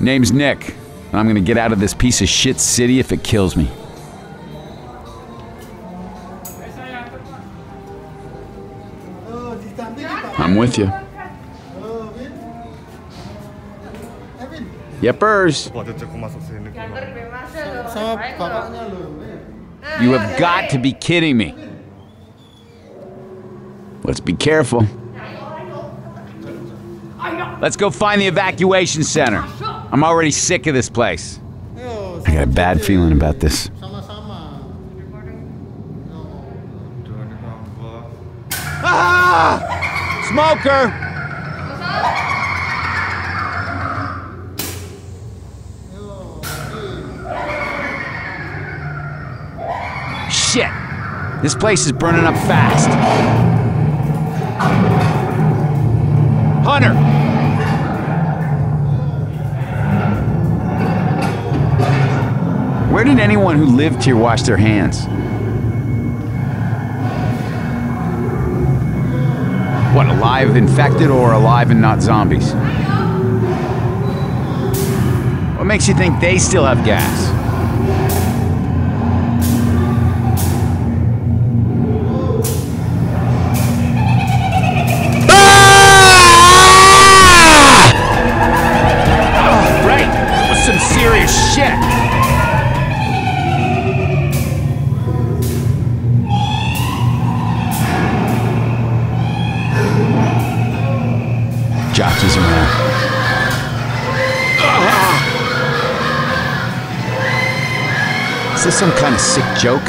Name's Nick. And I'm gonna get out of this piece of shit city if it kills me. I'm with you. Yepers. You have got to be kidding me. Let's be careful. Let's go find the evacuation center. I'm already sick of this place. I got a bad feeling about this. Ah! Smoker! Shit! This place is burning up fast. Where did anyone who lived here wash their hands? What, alive infected or alive and not zombies? What makes you think they still have gas? Is around. Is this some kind of sick joke?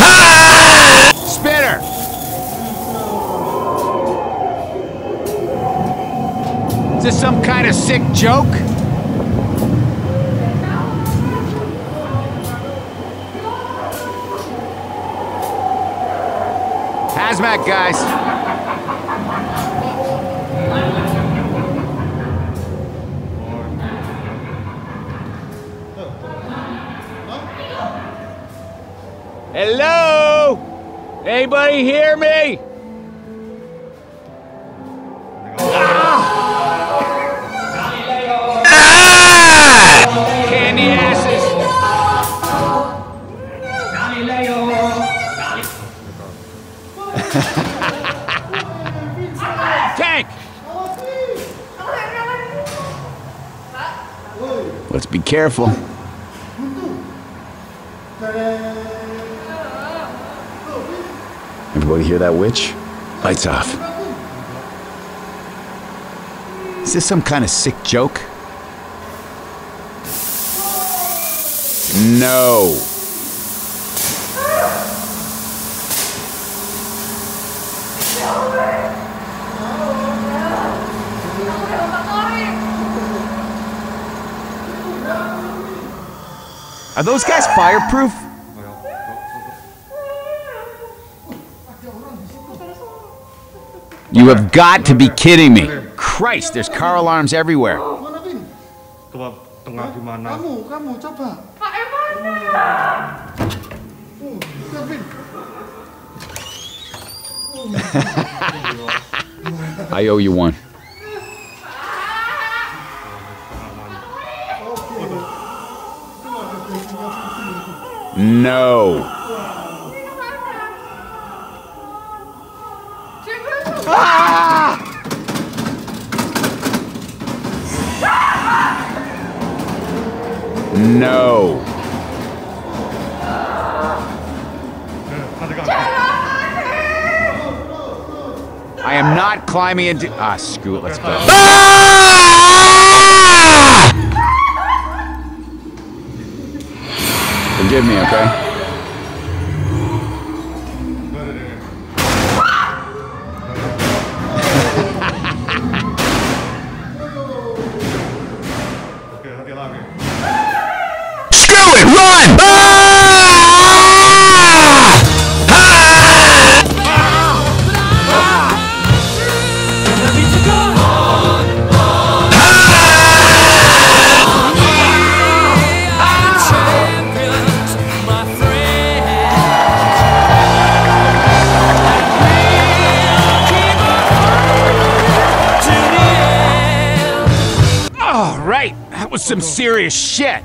Ah! Spitter! Is this some kind of sick joke? Hazmat guys. Hello? Anybody hear me? Let's be careful. Everybody hear that witch? Lights off. Is this some kind of sick joke? No. Are those guys fireproof? You have got to be kidding me. Christ, there's car alarms everywhere. I owe you one. No. No. I am not climbing into. Ah, screw it. Let's go. Forgive me, okay? Some serious shit.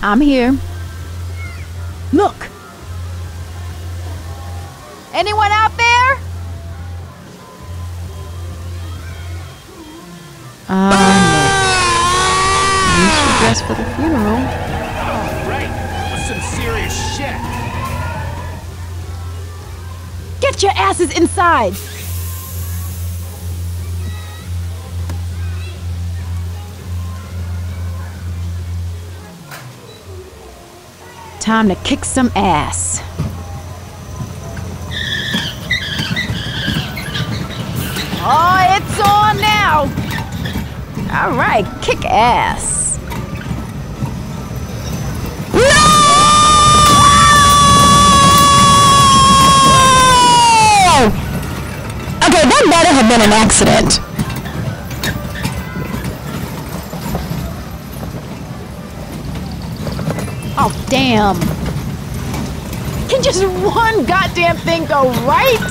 I'm here. Look! Anyone out there? Ah, Nick. You should dress for the funeral. Right. That some serious shit. Get your asses inside! Time to kick some ass. Oh, it's on now! All right, kick ass. Okay, that better have been an accident. Can just one goddamn thing go right?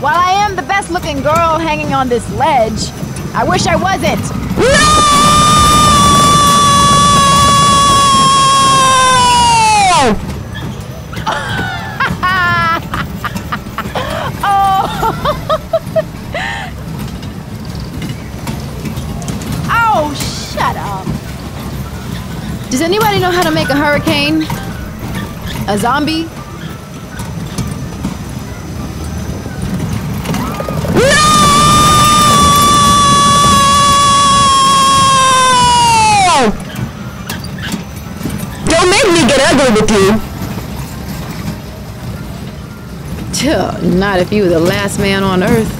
While I am the best looking girl hanging on this ledge, I wish I wasn't. Oh, know how to make a hurricane? A zombie? Don't make me get ugly with you. Not if you were the last man on earth.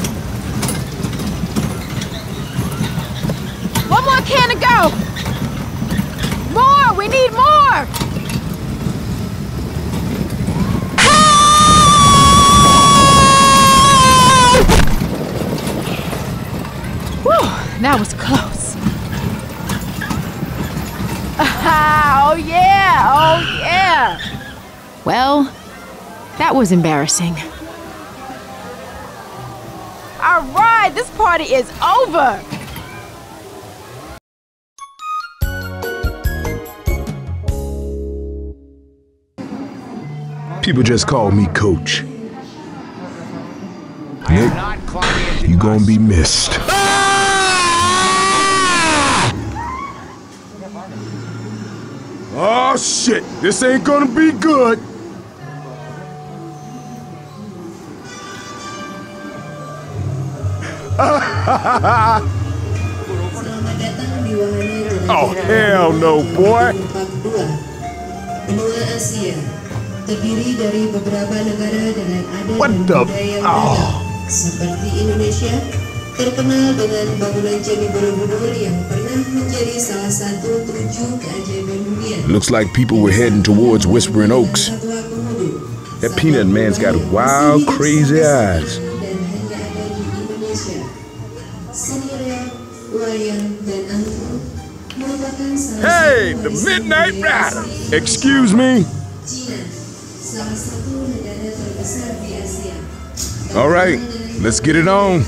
One more can to go! We need more! Whew, that was close. oh yeah! Oh yeah! Well, that was embarrassing. All right, this party is over. People just call me Coach. I am Nick, not climbing into You gonna be missed. Oh shit, this ain't gonna be good. Selamat datang di wahana roller Oh hell no, boy. Terdiri dari beberapa negara dengan adat What dan the- budaya yang Oh. Seperti Indonesia, terkenal dengan bangunan Candi Borobudur yang pernah menjadi salah satu tujuh keajaiban dunia. Looks like people were heading towards Whispering Oaks. That peanut man's got wild, crazy eyes. Dan hanya ada di Indonesia. Seni reog, wayang, dan angklung merupakan salah Hey, the Midnight Rider. Excuse me. Cina, salah satu negara terbesar di Asia. All right, let's get it on.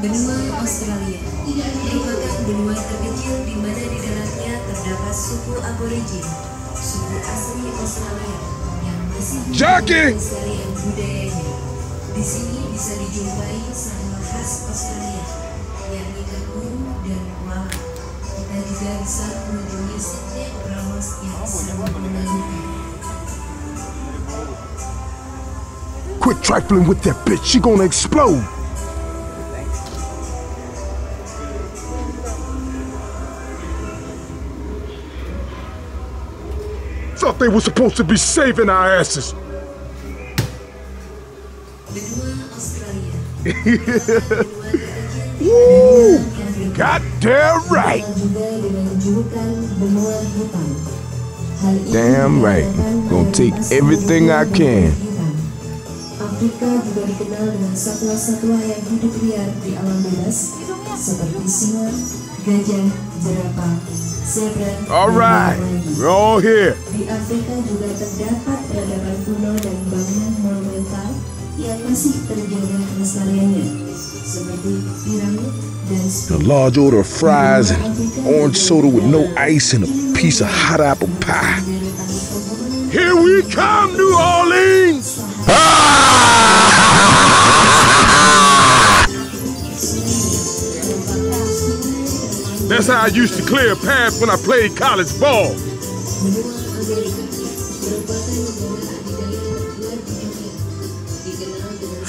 Benua Australia tidak merupakan benua terkecil di mana di dalamnya terdapat suku aborigin, suku asli Australia yang masih hidup Jackie! melestarikan budayanya. Di sini bisa dijumpai sambal khas Australia, yakni kanguru dan koala. Kita juga bisa mengunjungi setiap Brahmas yang sangat menakjubkan. Quit trifling with that bitch. She gonna explode. Thought they were supposed to be saving our asses. Woo! Goddamn right. juga dengan julukan benua hitam. Hal ini Damn right. Gonna take everything I can. Afrika juga dikenal dengan satwa-satwa yang hidup liar di alam bebas seperti singa, gajah, jerapah, zebra, All dan right, we're all here. Di Afrika juga terdapat peradaban kuno dan bangunan monumental yang masih terjaga kelestariannya seperti piramid dan A large order of fries and orange soda with no ice and a piece of hot apple pie. Here we come, New Orleans! That's how I used to clear a path when I played college ball.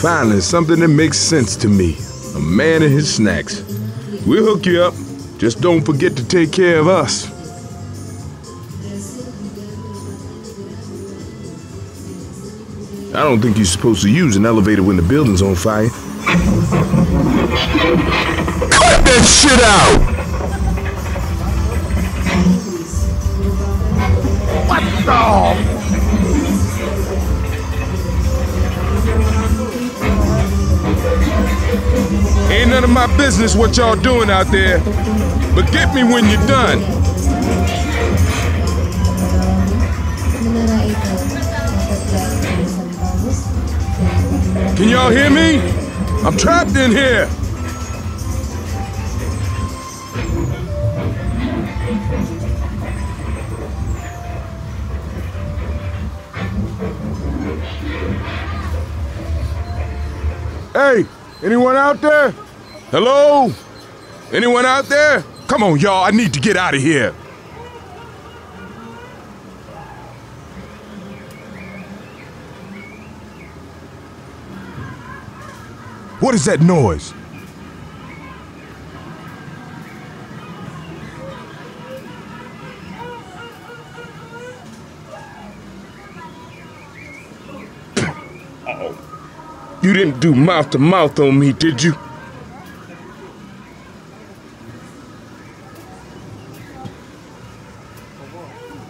Finally, something that makes sense to me. A man and his snacks. We'll hook you up. Just don't forget to take care of us. I don't think you're supposed to use an elevator when the building's on fire. Cut that shit out! What the? Ain't none of my business what y'all doing out there, but get me when you're done. Can y'all hear me? I'm trapped in here. Hey, anyone out there? Hello? Anyone out there? Come on, y'all. I need to get out of here. What is that noise? Oh. You didn't do mouth to mouth on me, did you?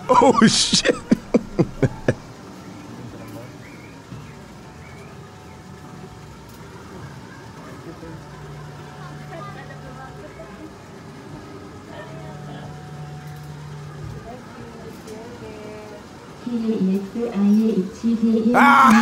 Oh, shit.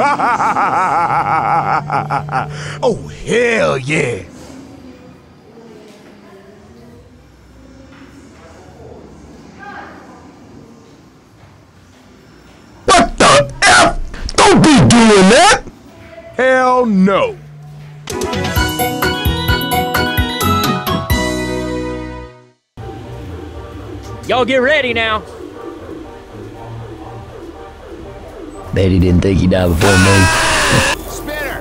oh, hell yeah. What the F? Don't be doing that! Hell no. Y'all get ready now. Bet he didn't think he died before me. Spitter!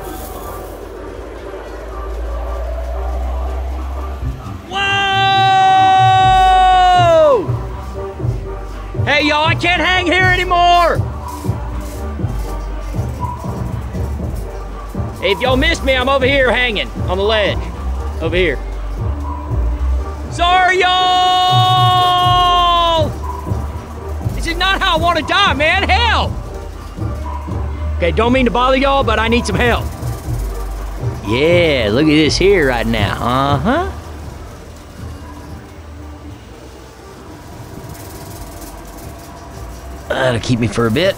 Whoa! Hey, y'all, I can't hang here anymore. If y'all missed me, I'm over here hanging on the ledge. Over here. Sorry, y'all! This is not how I want to die, man. Hell! Okay, don't mean to bother y'all, but I need some help. Yeah, look at this here right now. Uh huh. That'll keep me for a bit.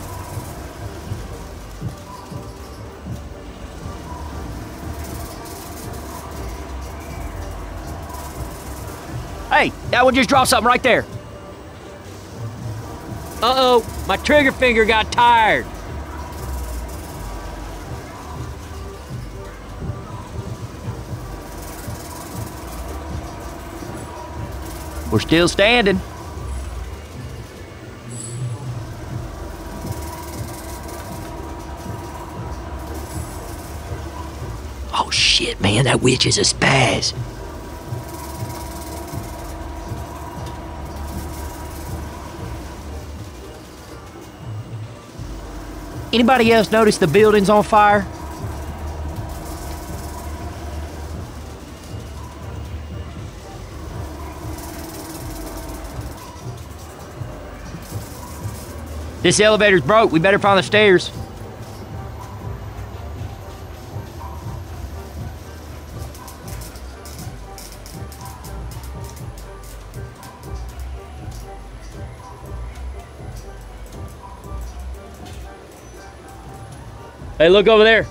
Hey, that one just dropped something right there. Uh oh, my trigger finger got tired. We're still standing. Oh shit, man, that witch is a spaz. Anybody else notice the building's on fire? This elevator's broke. We better find the stairs. Hey, look over there.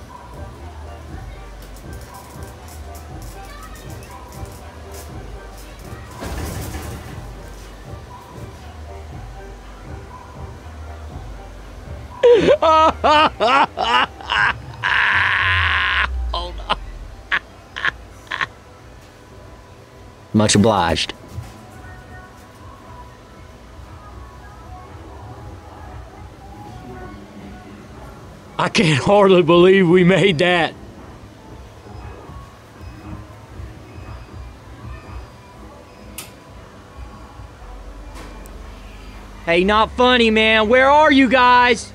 Much obliged. I can't hardly believe we made that. Hey, not funny, man. Where are you guys?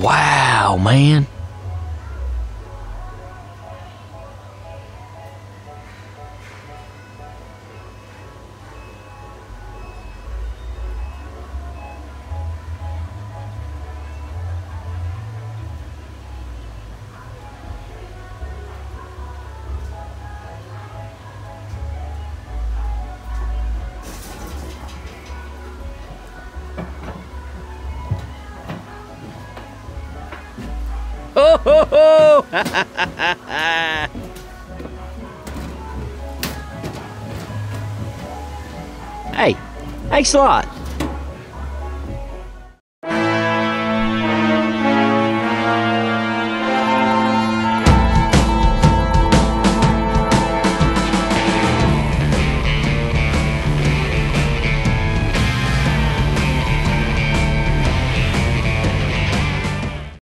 Wow, man. Hey, thanks a lot.